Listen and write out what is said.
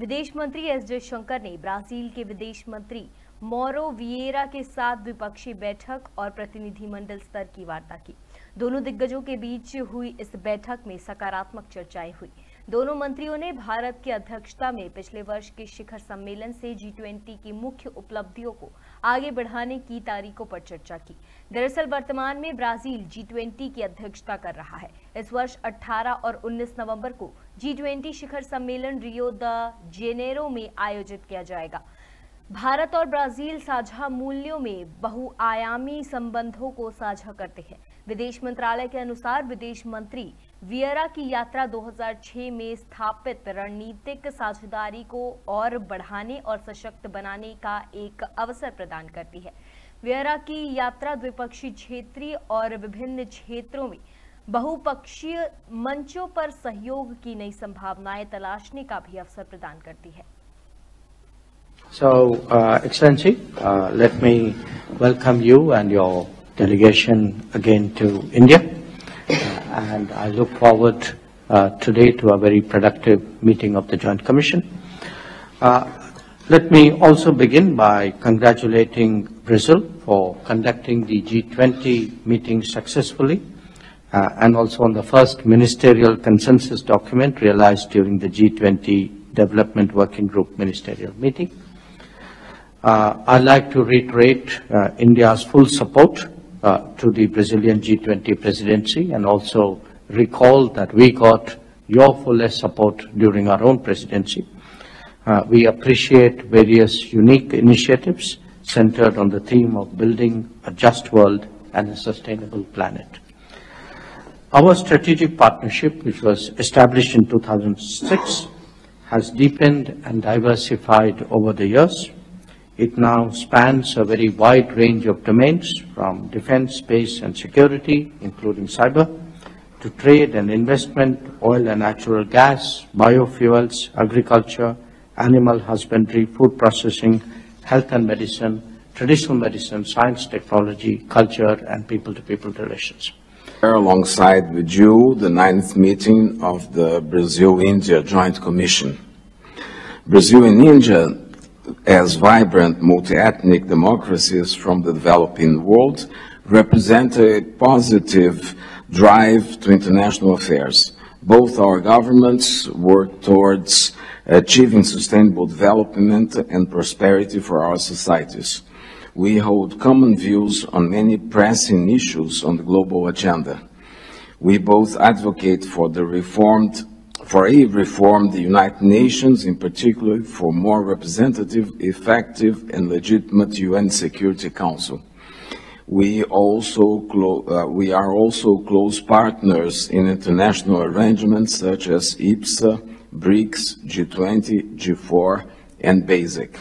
विदेश मंत्री एस जयशंकर ने ब्राज़ील के विदेश मंत्री मोरो वियेरा के साथ द्विपक्षीय बैठक और प्रतिनिधिमंडल स्तर की वार्ता की। दोनों दिग्गजों के बीच हुई इस बैठक में सकारात्मक चर्चाएँ हुई। दोनों मंत्रियों ने भारत की अध्यक्षता में पिछले वर्ष के शिखर सम्मेलन से जी ट्वेंटी की मुख्य उपलब्धियों को आगे बढ़ाने की तारीखों पर चर्चा की। दरअसल वर्तमान में ब्राज़ील जी ट्वेंटी की अध्यक्षता कर रहा है। इस वर्ष 18 और 19 नवंबर को जी ट्वेंटी शिखर सम्मेलन रियो द जेनेरो में आयोजित किया जाएगा। भारत और ब्राज़ील साझा मूल्यों में बहुआयामी संबंधों को साझा करते हैं। विदेश मंत्रालय के अनुसार विदेश मंत्री वियरा की यात्रा 2006 में स्थापित रणनीतिक साझेदारी को और बढ़ाने और सशक्त बनाने का एक अवसर प्रदान करती है। वियरा की यात्रा द्विपक्षीय क्षेत्रीय और विभिन्न क्षेत्रों में बहुपक्षीय मंचों पर सहयोग की नई संभावनाएँ तलाशने का भी अवसर प्रदान करती है। So, uh, Excellency, uh, let me welcome you and your delegation again to India. Uh, and I look forward uh, today to a very productive meeting of the Joint Commission. Uh, let me also begin by congratulating Brazil for conducting the G20 meeting successfully uh, and also on the first ministerial consensus document realized during the G20 Development Working Group ministerial meeting. Uh, I'd like to reiterate uh, India's full support uh, to the Brazilian G20 presidency and also recall that we got your fullest support during our own presidency. Uh, we appreciate various unique initiatives centered on the theme of building a just world and a sustainable planet. Our strategic partnership, which was established in 2006, has deepened and diversified over the years. It now spans a very wide range of domains from defense, space and security, including cyber, to trade and investment, oil and natural gas, biofuels, agriculture, animal husbandry, food processing, health and medicine, traditional medicine, science, technology, culture, and people-to-people relations. Alongside with you, the ninth meeting of the Brazil-India Joint Commission. Brazil and India as vibrant multi-ethnic democracies from the developing world represent a positive drive to international affairs. Both our governments work towards achieving sustainable development and prosperity for our societies. We hold common views on many pressing issues on the global agenda. We both advocate for the reformed for a reform the United Nations, in particular for more representative, effective, and legitimate UN Security Council. We also uh, we are also close partners in international arrangements such as IBSA, BRICS, G20, G4, and BASIC.